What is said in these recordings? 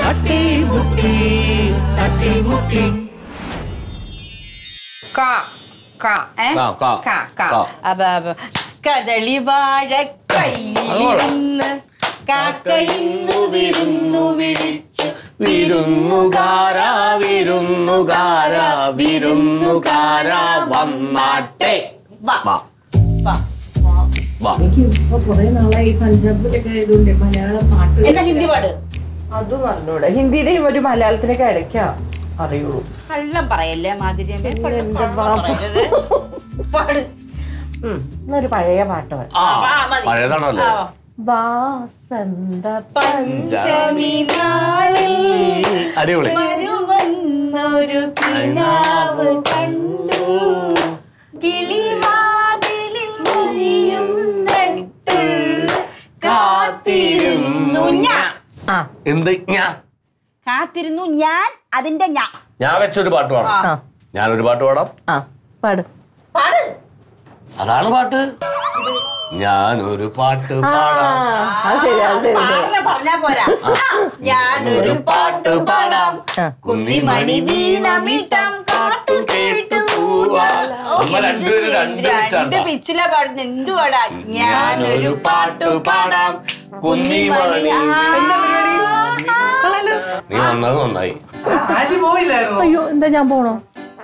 തട്ടിമുട്ടി തട്ടിമുട്ടി ക ക ഏ? കാ ക. കദളി വാഴ കയ്യിലിരുന്ന് കാക്കയിന്നു വിരുന്നു വിളിച്ചു. വിരുന്നുകാരാ വിരുന്നുകാരാ വിരുന്നുകാരാ വന്നാട്ടെ. വാ. വാ. വാ. എനിക്ക് ഇപ്പൊ കുറെ നാളായി പഞ്ചാബിലൊക്കെ ആയതുകൊണ്ട് മലയാളം പാട്ട് എന്താ ഹിന്ദി പാട്? അത് ഹിന്ദിയുടെയും ഒരു മലയാളത്തിനൊക്കെ ഇടയ്ക്കാ അറിയുള്ളൂ. കള്ളം പറയല്ലേ. ഉം, എന്നൊരു പഴയ പാട്ട് പഴയതാണല്ലോ. വാസന്ത പഞ്ചമി നാളിൽ അടിപൊളി. വരുമെന്നൊരു കിനാവ് കണ്ടു. കിളിവാതിലിൽ മൊഴിയും നട്ട് കാത്തിരുന്നു ഞാൻ. എന്ത് ഞാൻ കാത്തിരുന്നു ഞാൻ അതിന്റെ ഞാൻ ഞാൻ വെച്ചൊരു പാട്ട് പാടാം. ഞാൻ ഞാനൊരു പാട്ട് പാടാം. പാട്. പാട്. അതാണ് പാട്ട്. ഞാനൊരു പാട്ട് പാടാം. അത് ശരി ശരി ശരി. പറഞ്ഞാ പോരാ. ഞാനൊരു പാട്ട് പാടാം. കുന്നിമണി വീണമിട്ടം രണ്ട് പിച്ചിലാ പാടുന്നത് ഞാനൊരു പാട്ട് പാടാം. കുഞ്ഞി. നീ വന്നത് നന്നായി. അയ്യോ എന്താ ഞാൻ പോണോ?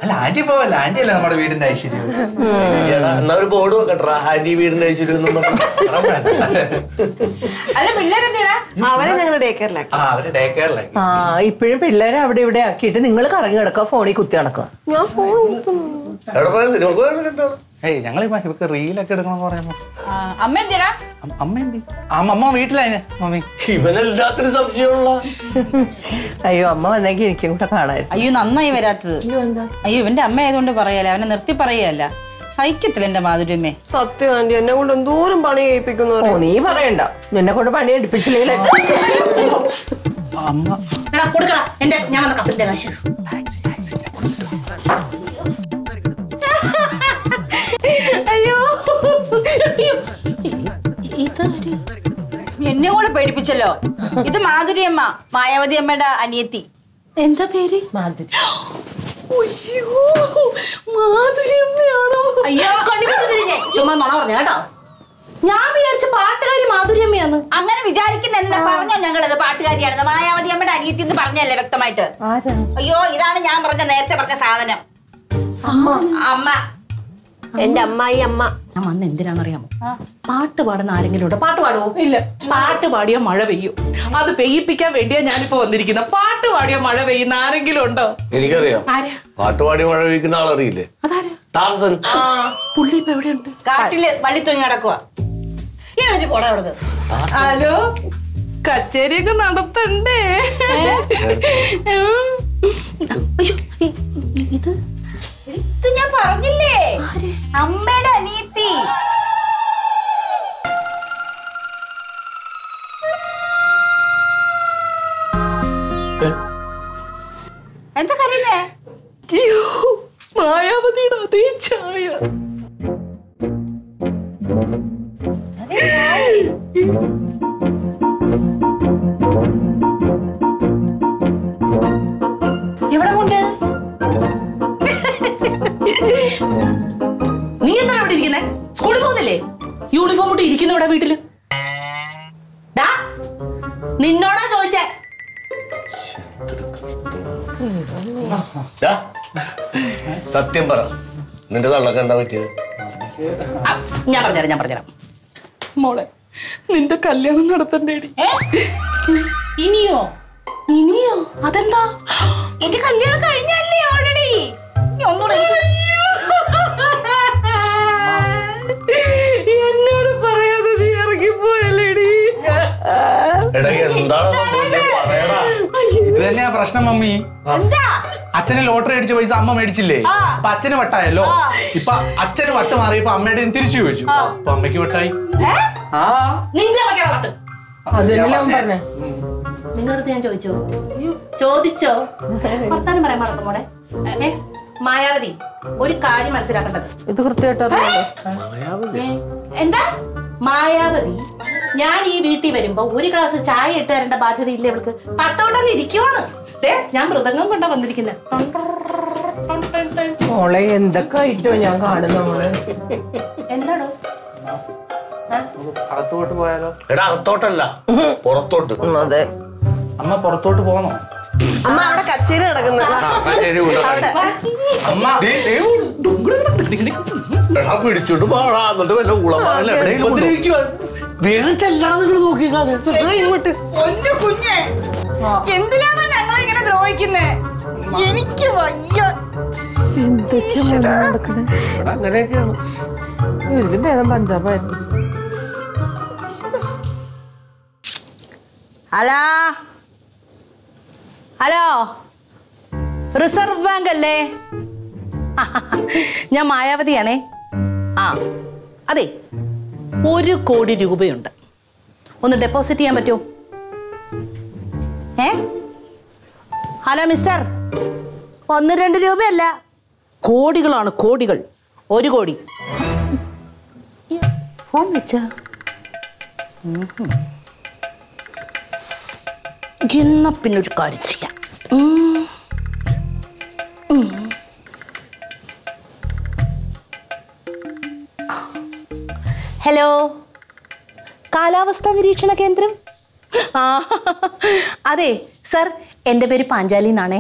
അല്ല ആന്റി പോവല്ല? ആന്റി അല്ല നമ്മുടെ വീടിന്റെ ഐശ്വര്യം? എന്നാ ഒരു ബോർഡ് വെക്കട്ടെ ആന്റി വീടിന്റെ ഐശ്വര്യം അവരെ ഞങ്ങൾ ഡേ കെയറിലാക്കി ആ അവർ ഡേ കെയറിലാക്കി ആ ഇപ്പോഴും പിള്ളേരെ അവിടെ ഇവിടെ ആക്കിയിട്ട് നിങ്ങൾ കറങ്ങി കിടക്കുക ഫോണിൽ കുത്തി നടക്കുക. ഞാൻ ഫോൺ സിനിമ ഏയ് ഞങ്ങളിപ്പോ ഇവക്ക് റീലൊക്കെ എടുക്കണം പറയുമ്പോ ആ, അമ്മ എന്തിനാ? അം- അമ്മ എന്തി? അമ്മ അമ്മ വീട്ടിലായിന് മമ്മി. ഇവനെല്ലാത്തിനും സംശയമുള്ള അയ്യോ അമ്മ വന്നെങ്കിൽ എനിക്കും കൂടെ കാണായിരുന്നു അയ്യോ നന്നായി വരാത്തത്. അയ്യോ അയ്യോ ഇവന്റെ അമ്മ ആയതുകൊണ്ട് പറയാലേ അവനെ നിർത്തി പറയല്ല സഹിക്കത്തില്ല എന്റെ മാധുര്യമ്മേ. സത്യം ആന്റി എന്നെ കൊണ്ട് എന്തോരം പണി ചെയ്യിപ്പിക്കുന്നു ഓ നീ പറയണ്ട. എന്നെ കൊണ്ട് പണി എടുപ്പിച്ചില്ലേ അമ്മ കൊടുക്കടാ എന്റെ ഞാൻ വന്ന കപ്പിന്റെ കാശ്. എന്നെ കൂടെ പേടിപ്പിച്ചല്ലോ. ഇത് മാധുരി അമ്മ മായാവതി അമ്മയുടെ അനിയത്തി. എന്താ പേര്? മാധുരി. അയ്യോ ചുമ്മാ നുണ പറഞ്ഞു കേട്ടോ. ഞാൻ വിചാരിച്ച പാട്ടുകാരി മാധുര്യമ്മയാന്ന് അങ്ങനെ വിചാരിക്കുന്ന പറഞ്ഞോ ഞങ്ങളത്? പാട്ടുകാരിയാണെന്ന്. മായാവതി അമ്മയുടെ അനിയത്തി എന്ന് പറഞ്ഞല്ലേ വ്യക്തമായിട്ട്? അയ്യോ ഇതാണ് ഞാൻ പറഞ്ഞ നേരത്തെ പറഞ്ഞ സാധനം? അമ്മ. എന്റെ അമ്മായി അമ്മ. ഞാൻ വന്ന് എന്തിനാണെന്നറിയാമോ പാട്ട് പാടുന്ന ആരെങ്കിലും ഉണ്ടോ? പാട്ട് പാടുവോ? ഇല്ല. പാട്ട് പാടിയ മഴ പെയ്യും. അത് പെയ്യിപ്പിക്കാൻ വേണ്ടിയാ ഞാനിപ്പോ വന്നിരിക്കുന്നത് പാട്ട് പാടിയ മഴ പെയ്യുന്ന ആരെങ്കിലും ഉണ്ടോ? എനിക്കറിയാം. പാട്ട് പാടിയ മഴ പെയ്യുന്ന ആളറിയില്ലേ? അതാരാ? ടാർസൻ പുള്ളി ഇപ്പൊ എവിടെയുണ്ട്? കാട്ടിൽ വള്ളി തൂങ്ങി നടക്കുക ഹലോ? കച്ചേരിയൊക്കെ നടത്തണ്ടേ? ഇത് ഇത് ഞാൻ പറഞ്ഞില്ലേ? അമ്മയുടെ അനിയത്തി. എന്താ കരയുന്നേ? മായാവതിയുടെ അതേ ചായ എവിടെ നീ എന്താണ് ഇവിടെ ഇരിക്കുന്നേ? സ്കൂളിൽ പോകുന്നില്ലേ? യൂണിഫോം ഇട്ട് ഇരിക്കുന്ന ഇവിടെ വീട്ടിൽ. നിന്നോടാ ചോദിച്ചേ. സത്യം പറ. നിന്റെ തള്ളക്ക് എന്താ പറ്റിയത്? ഞാൻ പറഞ്ഞുതരാം ഞാൻ പറഞ്ഞുതരാം. മോളെ നിന്റെ കല്യാണം നടത്തണ്ടേടി. ഇനിയോ? ഇനിയോ? അതെന്താ? എന്റെ കല്യാണം കഴിഞ്ഞല്ലേ ഓൾറെഡി ഒന്നുകൂടെ ഇത് തന്നെയാ പ്രശ്നം മമ്മി. എന്താ? അച്ഛന് ലോട്ടറി അടിച്ച പൈസ അമ്മ മേടിച്ചില്ലേ. അപ്പൊ അച്ഛന് വട്ടായല്ലോ. ഇപ്പൊ അച്ഛന് വട്ട് മാറിയപ്പോ അമ്മയുടെ നിന്ന് തിരിച്ചു ചോദിച്ചു. അപ്പൊ അമ്മയ്ക്ക് വട്ടായി. ആ. നിങ്ങളടുത്ത് ഞാൻ ചോദിച്ചോ? ചോദിച്ചോ? വർത്താനം പറയാൻ മറന്നു മോളെ? ഏ? മായാവതി ഒരു കാര്യം മനസ്സിലാക്കേണ്ടത്. ഇത് കൃത്യമായിട്ട് എന്താ? മായാവതി ഞാൻ ഈ വീട്ടിൽ വരുമ്പോ ഒരു ഗ്ലാസ് ചായ ഇട്ട് തരേണ്ട ബാധ്യത ഇല്ല ഇവൾക്ക്? തട്ടോട്ടങ്ങ് ഇരിക്കുവാണ്. ദേ, ഞാൻ മൃദംഗം കൊണ്ടാ വന്നിരിക്കുന്നത് മോളെ എന്തൊക്കെ ഐറ്റോ ഞാൻ കാണുന്ന മോളെ? എന്താണോ അകത്തോട്ട് പോയാലോ? എടാ അകത്തോട്ടല്ല പുറത്തോട്ട്. അതെ. അമ്മ പുറത്തോട്ട് പോകണോ അമ്മ അവിടെ കച്ചേരി നടക്കുന്ന എടാ പിടിച്ചോണ്ട് പോടാ എന്നിട്ട് വല്ല ഉളമാല. ചെല്ലണം നിങ്ങൾ നോക്കിക്കാതെ ഇങ്ങോട്ട് ഒന്നു കുഞ്ഞെ. എന്തിനാണ് ഞങ്ങൾ ഇങ്ങനെ ദ്രോഹിക്കുന്നേ? എനിക്ക് വയ്യ. അങ്ങനെയൊക്കെയാണ്. വലിയ ഭേദം പഞ്ചാബായിരുന്നു. ഹലോ? ഹലോ? റിസർവ് ബാങ്ക് അല്ലേ ഞാൻ മായാവതിയാണേ. അതെ ഒരു കോടി രൂപയുണ്ട്. ഒന്ന് ഡെപ്പോസിറ്റ് ചെയ്യാൻ പറ്റുമോ? ഏ? ഹലോ മിസ്റ്റർ ഒന്ന് രണ്ട് രൂപയല്ല. കോടികളാണ് കോടികൾ. ഒരു കോടി. ഫോൺ വെച്ച. എന്നാ പിന്നെ ഒരു കാര്യം ചെയ്യാം. ഹലോ കാലാവസ്ഥാ നിരീക്ഷണ കേന്ദ്രം? ആ അതെ സർ എന്റെ പേര് പാഞ്ചാലി എന്നാണേ.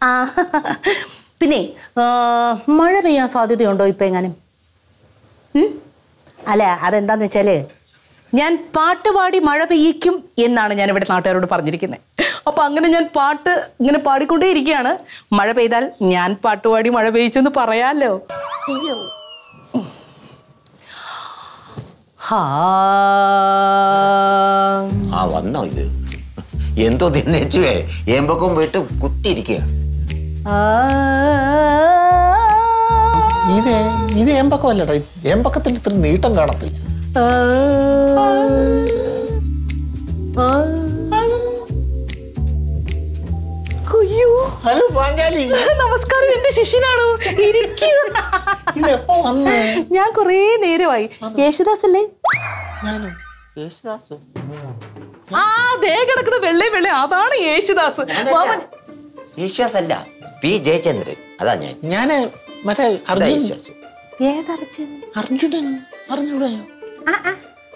ആ പിന്നെ മഴ പെയ്യാൻ സാധ്യതയുണ്ടോ ഇപ്പം എങ്ങാനും? അല്ല അതെന്താന്ന് വെച്ചാൽ ഞാൻ പാട്ട് പാടി മഴ പെയ്യിക്കും എന്നാണ് ഞാൻ ഇവിടെ നാട്ടുകാരോട് പറഞ്ഞിരിക്കുന്നത്. അപ്പോൾ അങ്ങനെ ഞാൻ പാട്ട് ഇങ്ങനെ പാടിക്കൊണ്ടേ ഇരിക്കുകയാണ് മഴ പെയ്താൽ ഞാൻ പാട്ട് പാടി മഴ പെയ്യിച്ചെന്ന് പറയാലോ ആ വന്നോ ഇത്. എന്തോ തിന്നേച്ചുവേ ഏമ്പക്കം പോയിട്ട് കുത്തിയിരിക്കുക. ഇത് ഇത് ഏമ്പക്കം അല്ലേടാ ഏമ്പക്കത്തിന് ഇത്ര നീട്ടം കാണത്തില്ല. ഹലോ പാഞ്ചാലി നമസ്കാരം എന്റെ ശിഷ്യനാണോ? ഇരിക്കൂ. ഇത് എപ്പോ വന്ന് ഞാൻ കൊറേ നേരമായി. യേശുദാസ് അല്ലേ ഞാനും? യേശുദാസോ? ആ ദേ കിടക്കണ വെള്ളേ വെള്ളേ. അതാണ് യേശുദാസ്. മാമൻ യേശുദാസ് അല്ല പി. ജയചന്ദ്രൻ. അതാ ഞാൻ. ഞാൻ മറ്റേ അർജുനൻ. അർജുനൻ.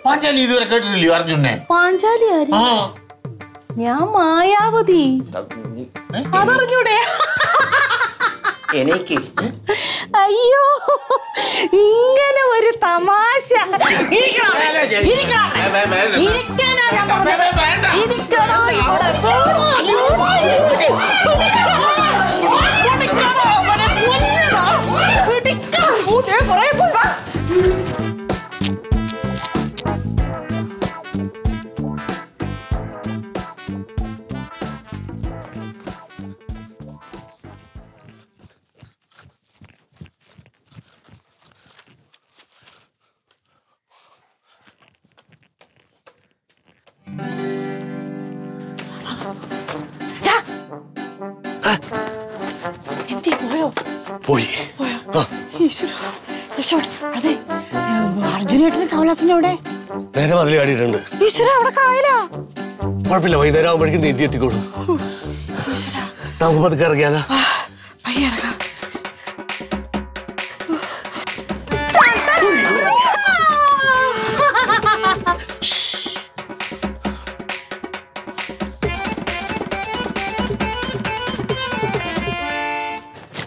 പാഞ്ചാലി ഇതുവരെ കേട്ടിട്ടില്ലയോ അർജുനെ? പാഞ്ചാലി ആ. ഞാൻ മായാവതി. അതറിഞ്ഞൂടെ? എനിക്ക്? അയ്യോ ഇങ്ങനെ ഒരു തമാശ. ഇരിക്കണം. ഇരിക്കാനാ ഞാൻ പറഞ്ഞത്. പോയി അതെ അർജുനേട്ടന് കമലാസിന്റെ അവിടെ നേരെ മതിൽ കാടിയിട്ടുണ്ട് ഈശ്വര അവിടെ കായലാ കുഴപ്പമില്ല വൈകുന്നേരം ആകുമ്പോഴേക്കും നീന്തി എത്തിക്കോളൂ നമുക്ക് പതുക്കെ ഇറങ്ങിയാലോ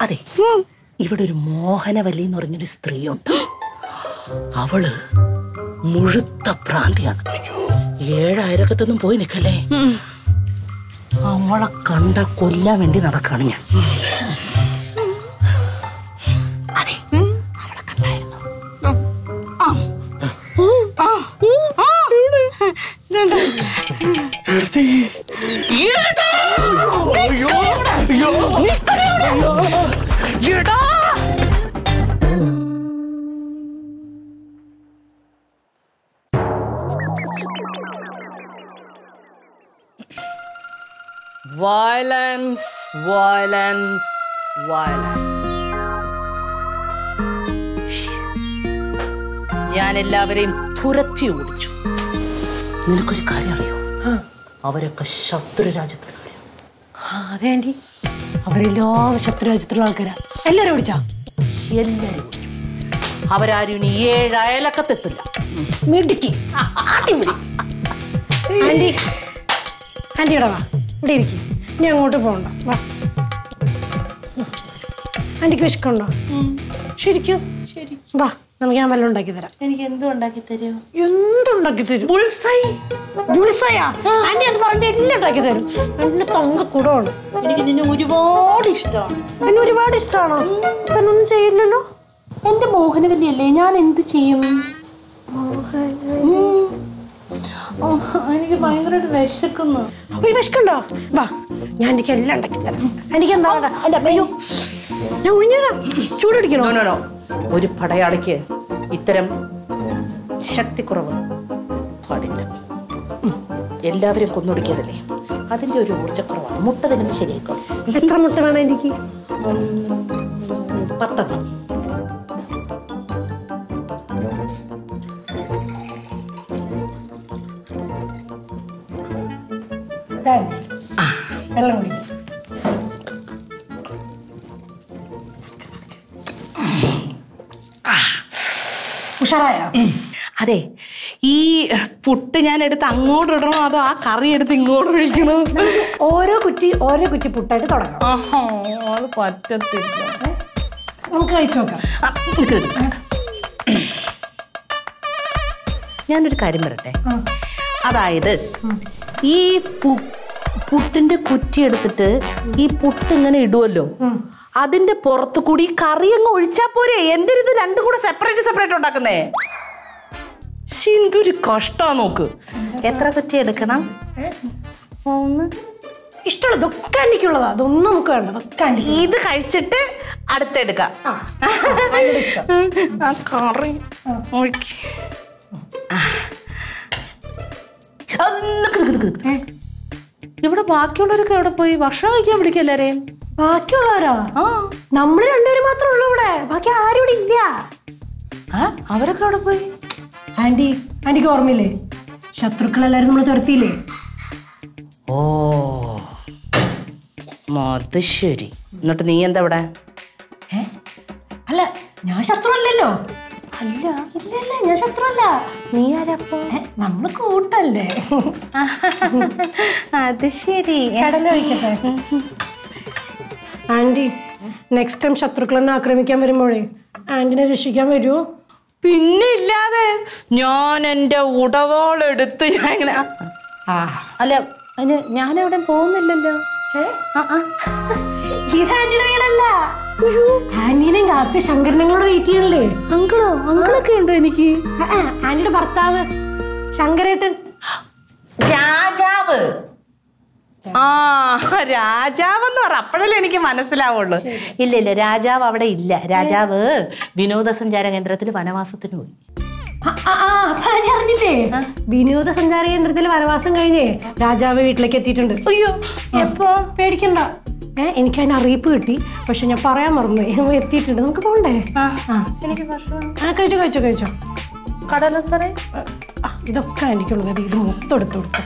അതെ. ഇവിടെ ഒരു മോഹനവല്ലി എന്ന് പറഞ്ഞൊരു സ്ത്രീയുണ്ട്. അവൾ മുഴുത്ത ഭ്രാന്തിയാണ് ഏഴായിരക്കത്തൊന്നും പോയി നിൽക്കല്ലേ? അവളെ കണ്ട കൊല്ലാൻ വേണ്ടി നടക്കാണ് ഞാൻ. വയലൻസ് വയലൻസ് വയലൻസ് ഞാൻ എല്ലാവരെയും തുരത്തി ഓടിച്ചു. നിനക്കൊരു കാര്യം അറിയോ? അവരൊക്കെ ശത്രു രാജ്യത്തുള്ളവരാ. അതേണ്ടി ആന്റി. ശത്രു രാജ്യത്തുള്ള ആൾക്കാരാ. എല്ലാരും ഓടിച്ചാ? എല്ലാരും ഓടിച്ചു. അവരാരും ഇനി ഏഴ് അയലക്കത്തെത്തില്ല. മിടുക്കി. ആന്റി ആന്റി വാ. ഇവിടെ ഇരിക്കും. ഇനി അങ്ങോട്ട് പോകണ്ട വാ. ആന്റിക്ക് വിശക്കുണ്ടോ? ശരിക്കും? ശരി. വാ നമുക്ക് ഞാൻ വല്ലതും ഉണ്ടാക്കി തരാം. എനിക്ക് എന്തും ഉണ്ടാക്കി തരുമോ? എന്തുണ്ടാക്കി തരും. ആന്റി അത് പറഞ്ഞിട്ട് എല്ലാം ഉണ്ടാക്കി തരും. എന്നെ തങ്ക കുടമാണ് എനിക്ക് നിന്നെ ഒരുപാട് ഇഷ്ടമാണ്. എന്നെ ഒരുപാട് ഇഷ്ടമാണോ? ഒന്നും ചെയ്യില്ലല്ലോ. എന്റെ മോഹനവല്ലിയല്ലേ? ഞാൻ എന്ത് ചെയ്യും? ഉം. എനിക്ക് ഭയങ്കരമായിട്ട് വിശക്കുന്നു. അപ്പൊ ഈ വിശക്കുണ്ടോ? വാ ഞാൻ എനിക്ക് എല്ലാം ഉണ്ടാക്കി തരാം. എനിക്ക് എന്താ അയ്യോ ഞാൻ ഒഴിഞ്ഞുതരാം. ചൂടടിക്കണോ? ഒരു പടയാളിക്ക് ഇത്തരം ശക്തിക്കുറവ് പാടില്ല. എല്ലാവരും കൊന്നൊടുക്കിയതല്ലേ? അതിന്റെ ഒരു ഊർജക്കുറവാണ്. മുട്ട തന്നെ ശരിയാക്കും എത്ര മുട്ട വേണം എനിക്ക്? പത്തെണ്ണം വെള്ളം കുടിക്കും. ഉഷാറായ? അതെ ഈ പുട്ട് ഞാൻ എടുത്ത് അങ്ങോട്ട് ഇടണോ അതോ ആ കറി എടുത്ത് ഇങ്ങോട്ട് ഒഴിക്കണോ? ഓരോ കുറ്റി ഓരോ കുറ്റി പുട്ടായിട്ട് തുടങ്ങാം. ആഹാ, അത് പറ്റത്തില്ല. നമുക്ക് കഴിച്ചു നോക്കാം. ഞാനൊരു കാര്യം പറയട്ടെ? അതായത് ഈ പുട്ടിന്റെ കുറ്റി എടുത്തിട്ട് ഈ പുട്ട് ഇങ്ങനെ ഇടുമല്ലോ അതിന്റെ പുറത്തു കൂടി കറി അങ്ങ് ഒഴിച്ചാ പോരെ. എന്തിനിത് രണ്ടും കൂടെ സെപ്പറേറ്റ് സെപ്പറേറ്റ് ഉണ്ടാക്കുന്നേ? എന്തൊരു കഷ്ടാ നോക്ക്. എത്ര കുറ്റി എടുക്കണം? ഒന്ന് ഇഷ്ടമുള്ള എനിക്കുള്ളതാ അതൊന്നും നമുക്ക് വേണ്ട. അതൊക്കെ ഇത് കഴിച്ചിട്ട് അടുത്തെടുക്കാം ആ. കറി. ഓക്കെ. ഇവിടെ ബാക്കിയുള്ളവരൊക്കെ എവിടെ പോയി? ഭക്ഷണം കഴിക്കാൻ വിളിക്കുക എല്ലാരെയും. ബാക്കിയുള്ളവരോ? ആ. നമ്മൾ രണ്ടുപേരും മാത്രമേ ഉള്ളൂ ഇവിടെ. ബാക്കി ആരും ഇവിടെ ഇല്ല. ആ, അവരൊക്കെ എവിടെ പോയി? ആന്റി ആന്റിക്ക് ഓർമ്മയില്ലേ? ശത്രുക്കളെല്ലാരും നമ്മൾ തുരത്തിയില്ലേ? ഓ. അത് ശരി. എന്നിട്ട് നീ എന്താ ഇവിടെ? അല്ല ഞാൻ ശത്രു അല്ലല്ലോ അല്ല ഇല്ല ഇല്ല ഞാൻ ശത്രുവല്ല. നീ ആരപ്പോ നമ്മൾ നമ്മൾ കൂട്ടല്ലേ? അത് ശരി. കടല കഴിക്കട്ടെ. ആന്റി നെക്സ്റ്റ് ടൈം ശത്രുക്കളെന്നെ ആക്രമിക്കാൻ വരുമ്പോഴേ ആന്റിനെ രക്ഷിക്കാൻ വരുമോ പിന്നെ ഇല്ലാതെ ഞാൻ എന്റെ ഉടവോളെടുത്ത് ഞാൻ ഇങ്ങനെ ആ. അല്ല അതിന് ഞാൻ എവിടെ പോകുന്നില്ലല്ലോ ആ, ആ. ഇത് ആന്റിയുടെ വീടല്ല. ആന്റീനെ കാത്ത് ശങ്കരനങ്ങളോട് വെയിറ്റ് ചെയ്യണല്ലേ? അങ്കിളോ അങ്കിളൊക്കെ ഉണ്ടോ എനിക്ക്? ആന്റിയുടെ ഭർത്താവ് ശങ്കരേട്ടൻ. രാജാവ്. ആ രാജാവെന്ന് പറ. അപ്പോഴല്ലേ എനിക്ക് മനസ്സിലാവുള്ളൂ. ഇല്ല ഇല്ല രാജാവ് അവിടെ ഇല്ല. രാജാവ് വിനോദസഞ്ചാര കേന്ദ്രത്തിൽ വനവാസത്തിന് പോയി. ആ, ആ, ആ, അപ്പൊ ആന്റി അറിഞ്ഞില്ലേ? വിനോദസഞ്ചാര കേന്ദ്രത്തിൽ വനവാസം കഴിഞ്ഞേ രാജാവ് വീട്ടിലേക്ക് എത്തിയിട്ടുണ്ട്. അയ്യോ എപ്പോ? പേടിക്കണ്ട. എനിക്ക് അതിന് അറിയിപ്പ് കിട്ടി. പക്ഷെ ഞാൻ പറയാൻ മറന്നു. എത്തിയിട്ടുണ്ട്. നമുക്ക് പോണ്ടേ? ആ എനിക്ക് ആ കഴിച്ചോ കഴിച്ചോ കഴിച്ചോ. കടലക്കറി? ഇതൊക്കെ എനിക്കുള്ളത് അത് ഇത് മൊത്തം എടുത്തു കൊടുത്തു.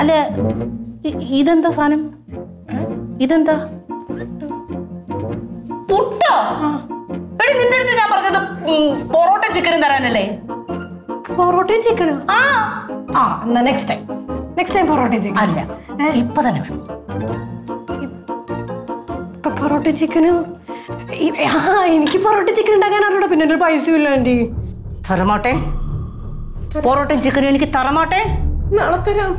അല്ല ഇതെന്താ സാധനം? ഇതെന്താ? പുട്ടോ? എടി നിന്റെ അടുത്ത് ഞാൻ പറഞ്ഞത് പൊറോട്ട ചിക്കനും തരാനല്ലേ? പൊറോട്ടയും ചിക്കനും? ആ. ആ എന്നാ next time next time parotta chicken അല്ല ഇപ്പൊ തന്നെ വേണം. ഇപ്പൊ പൊറോട്ട ചിക്കനും ആ എനിക്ക് പൊറോട്ട ചിക്കൻ ഉണ്ടാക്കാൻ അറിഞ്ഞൂടാ. പിന്നെ ഒരു പൈസ ഇല്ല ആന്റി തരമാട്ടെ? പൊറോട്ടയും ചിക്കനും എനിക്ക് തരമാട്ടെ? നാളെ തരാം.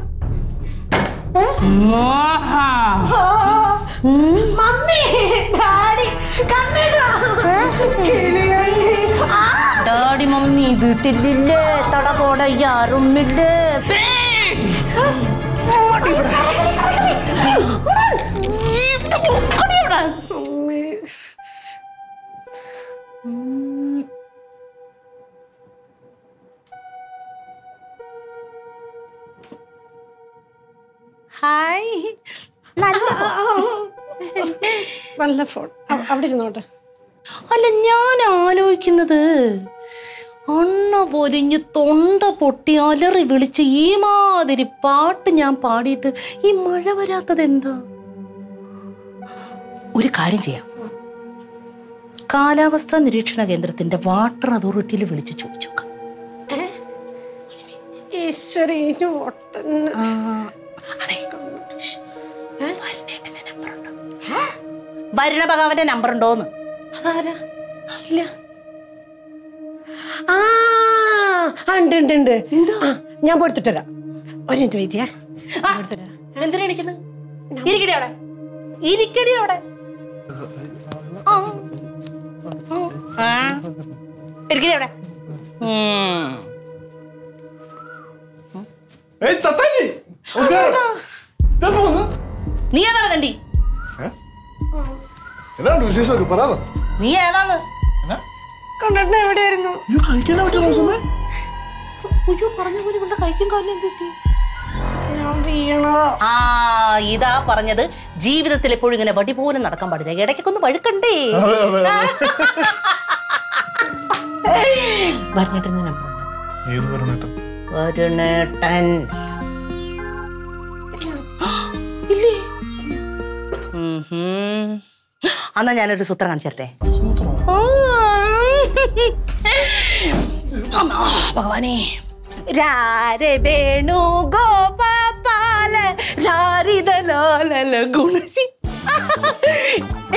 മമ്മി ഡാഡി കണ്ണിടാ. ഡാഡി മമ്മി വീട്ടിലില്ലേ? തടകോട യാറുമില്ലേ ഹായ്. നല്ല ഫോൺ. അവിടെ ഇരുന്നോട്ടെ. അല്ല ഞാൻ ആലോചിക്കുന്നത് അണ്ണ പൊരിഞ്ഞ് തൊണ്ട പൊട്ടി അലറി വിളിച്ച് ഈ മാതിരി പാട്ട് ഞാൻ പാടിയിട്ട് ഈ മഴ വരാത്തത് എന്താ? ഒരു കാര്യം ചെയ്യാം. കാലാവസ്ഥാ നിരീക്ഷണ കേന്ദ്രത്തിന്റെ വാട്ടർ അതോറിറ്റിയിൽ വിളിച്ച് ചോദിച്ചു ഭരണ ഭഗവാന്റെ നമ്പർ ഉണ്ടോന്ന് അതാരാ? ഇല്ല ആ ആ, ഉണ്ട് ഉണ്ട്. ഉണ്ട് ഞാൻ കൊടുത്തിട്ട് വരാം ഒരു മിനിറ്റ് വെയിറ്റ് ചെയ്യാം. എന്തിനാ ഇരിക്കുന്നത് ഇരിക്കടി അവിടെ. ഇരിക്കടി അവിടെ. ആ. ആ. ഇരിക്കടി അവിടെ. ഉം. ഏയ് തത്തായി നീ ഏതാണ് തണ്ടി? എന്നാണ് വിശേഷമൊക്കെ പറ. നീ ഏതാന്ന്? കണ്ടിട്ട് എവിടെയായിരുന്നു? അയ്യോ കഴിക്കാൻ പറ്റുമോ റോസമ്മേ. അയ്യോ പറഞ്ഞ പോലെ ഇവിടെ കഴിക്കും കാലിലും എന്ത് പറ്റി? ഞാൻ വീണതാ ആ ഇതാ പറഞ്ഞത്. ജീവിതത്തിൽ എപ്പോഴും ഇങ്ങനെ വടി പോലും നടക്കാൻ പാടില്ല. ഇടയ്ക്കൊക്കെ ഒന്ന് വഴുക്കണ്ടേ? പറഞ്ഞിട്ട് വരുണേട്ടൻ എന്നാ ഞാനൊരു സൂത്രം കാണിച്ചു തരട്ടെ ഭഗവാനേ. രാരെ വേണു ഗോപാല ഗുണശി.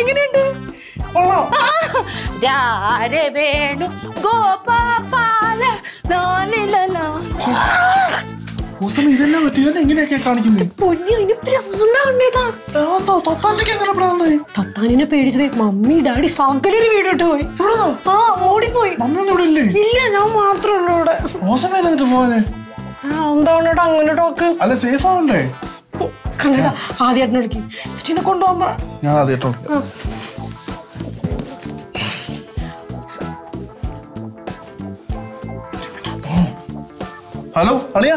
എങ്ങനെയുണ്ട്? രാരെ വേണു ഗോപാല ലാലിലലാ റോസമ്മ ഇതെല്ലാം പറ്റി ഇതെന്നെ എങ്ങനെയൊക്കെ കാണിക്കുന്നത് പൊന്നി അതിന് പ്രാന്താണേട്ടാ പ്രാന്തോ? തത്താന്റെക്ക് എങ്ങനെ പ്രാന്തായി തത്താനിനെ പേടിച്ചത് മമ്മി ഡാഡി സകലൊരു വീടോട്ട് പോയി. ആ ഓടിപ്പോയി. മമ്മി ഒന്നും ഇവിടെ ഇല്ലേ? ഇല്ല ഞാൻ മാത്രമേ ഉള്ളൂ ഇവിടെ. റോസമ്മ എന്നിട്ട് പോവാനെ? ആ, അല്ല സേഫ് ആവണ്ടേ കണ്ടടാ ആദ്യമായിട്ട് വിളിക്കും. എന്നിട്ട് കൊണ്ടുപോകാൻ പറ. ഞാൻ ആദ്യമായിട്ടോ ഹലോ അളിയ?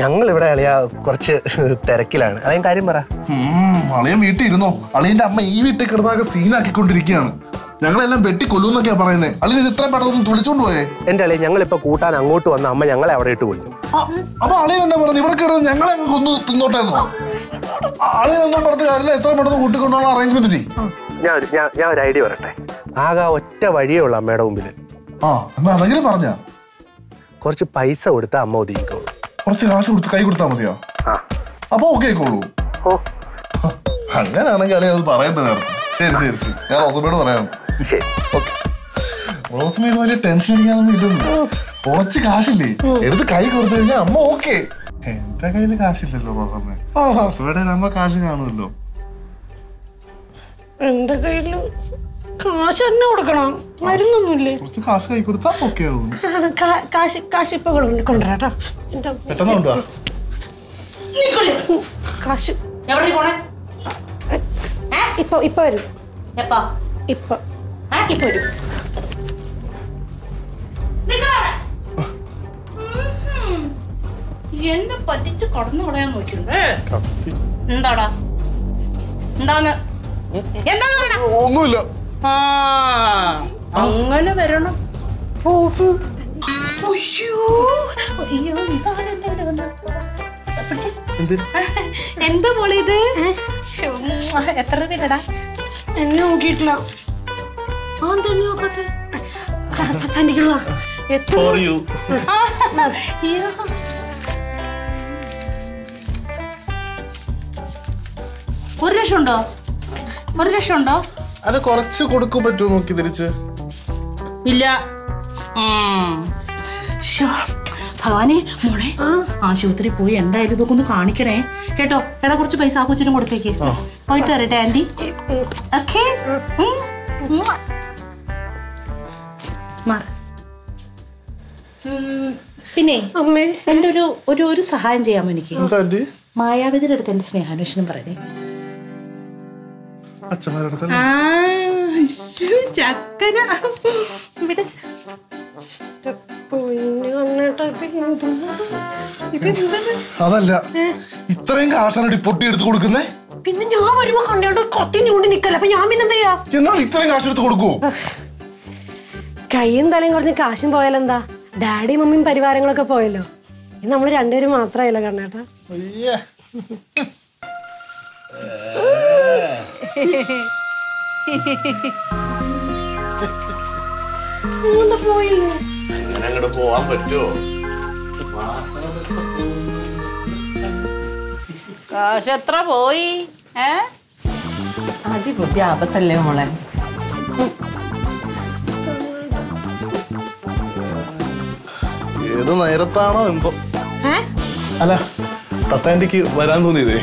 ഞങ്ങൾ ഇവിടെ. അളിയ കുറച്ച് തിരക്കിലാണ്. അളിയൻ കാര്യം പറ. അളിയൻ വീട്ടിൽ ഇരുന്നോ അളിയന്റെ അമ്മ ഈ വീട്ടിൽ കിടന്നാകെ സീനാക്കിക്കൊണ്ടിരിക്കുകയാണ്. ഞങ്ങളെല്ലാം വെട്ടി കൊല്ലുന്നൊക്കെയാ പറയുന്നത് അളിയൻ ഇത്ര പെട്ടെന്ന് വിളിച്ചോണ്ട് പോയേ. എന്റെ അളിയ ഞങ്ങളിപ്പോ കൂട്ടാൻ അങ്ങോട്ട് വന്ന അമ്മ ഞങ്ങളെ അവിടെ ഇട്ട് കൊല്ലും. അപ്പൊ അളിയൻ എന്താ പറഞ്ഞു? ഇവിടെ കിടന്ന് ഞങ്ങളെ അങ്ങ് കൊന്നു തിന്നോട്ടേന്നോ? അളിയൻ ഒന്നും പറഞ്ഞു? കാര്യമില്ല എത്ര പെട്ടെന്ന് കൂട്ടിക്കൊണ്ടുള്ള അറേഞ്ച്മെന്റ് ചെയ്യും. ഞാൻ ഞാൻ ഒരു ഐഡിയ പറയട്ടെ? ആകെ ഒറ്റ വഴിയേ ഉള്ളൂ അമ്മയുടെ മുമ്പിൽ ആ എന്നാ അതെങ്കിലും പറഞ്ഞ. കുറച്ച് പൈസ കൊടുത്ത അമ്മ ഒതുങ്ങിക്കോളൂ കുറച്ച് കാശ് കൊടുത്ത് കൈ കൊടുത്താൽ മതിയോ? അപ്പൊ ഓക്കെ ആയിക്കോളൂ. അങ്ങനെയാണെങ്കിൽ അല്ലെങ്കിൽ അത് പറയേണ്ടത് നേരത്തെ. ശരി ശരി ശരി. ഞാൻ റോസമ്മയോട് പറയാം. ഓക്കെ റോസമ്മ ഇത് വലിയ ടെൻഷൻ അടിക്കാനൊന്നും ഇല്ലെന്ന് കുറച്ച് കാശില്ലേ? എടുത്ത് കൈ കൊടുത്തു കഴിഞ്ഞാൽ അമ്മ ഓക്കെ എന്റെ കയ്യിൽ കാശില്ലല്ലോ റോസമ്മ. റോസമ്മയുടെ അമ്മ കാശ് കാണുമല്ലോ. എന്റെ കയ്യിൽ കാശ് തന്നെ കൊടുക്കണം. മരുന്നൊന്നുമില്ലേ? കുറച്ച് കാശ് കൈ കൊടുത്താൽ ഓക്കെ ആവും കാ- കാശ് കാശ് ഇപ്പൊ കൊണ്ടുവരാട്ടോ പെട്ടെന്ന് കൊണ്ടുവാ. കാശ്. എവിടെ പോണേ? ഇപ്പൊ ഇപ്പൊ വരും. എപ്പാ? ഇപ്പൊ. ഇപ്പൊ വരും. എന്നെ പറ്റിച്ച് കടന്നു കളയാൻ നോക്കിയുണ്ടേ എന്താടാ? എന്താന്ന്? പറയടാ? ഒന്നുമില്ല. ആ. അങ്ങനെ വരണം. റോസ്. അയ്യോ. എന്താ? മോളെ ഇത്? എത്ര രൂപയിലടാ എന്നെ നോക്കിയിട്ടില്ല. ഒരു ലക്ഷം ഉണ്ടോ? ഒരു ലക്ഷം ഉണ്ടോ? അത് കുറച്ച് കൊടുക്കും പറ്റുമോ നോക്കി തിരിച്ച്? ഇല്ല. ഭവാനി മോളെ. ആശുപത്രി പോയി എന്തായാലും ഇതൊക്കെ ഒന്ന് കാണിക്കണേ. കേട്ടോ എടാ കുറച്ച് പൈസ ആ കൊച്ചിനും കൊടുത്തേക്ക്. പോയിട്ട് വരട്ടെ ആന്റി ഓക്കെ. പിന്നെ അമ്മേ. എന്റെ ഒരു ഒരു ഒരു സഹായം ചെയ്യാമോ എനിക്ക്? മായാവതിയുടെ അടുത്ത് എന്റെ സ്നേഹാന്വേഷണം പറയണേ. ചക്കര ഇവിടെ. അതല്ല. ഇത്രയും കാശാണ് പൊട്ടി എടുത്ത് കൊടുക്കുന്നേ? പിന്നെ ഞാൻ വരുമ്പോ കണ്ണേട്ട് കൊത്തി ഞൂണ്ടി നിക്കല്ല? അപ്പൊ ഞാൻ പിന്നെ എന്താ എന്നാൽ ഇത്രയും കാശ് എടുത്ത് കൊടുക്കുവോ? കൈയും തലയും കുറഞ്ഞ് കാശും പോയാലെന്താ ഡാഡി മമ്മിയും പരിവാരങ്ങളൊക്കെ പോയല്ലോ. ഇത് നമ്മൾ രണ്ടുപേരും മാത്രമായല്ലോ കണ്ണേട്ടാ. പോയില്ലേ അങ്ങനെ അങ്ങോട്ട് പോവാൻ പറ്റുമോ കാശ് എത്ര പോയി? ഏ? അതിബുദ്ധി ആപത്തല്ലേ മോളെ? ഏത് നേരത്താണോ എന്തോ? അല്ല തത്താന്റെക്ക് വരാൻ തോന്നിയതേ.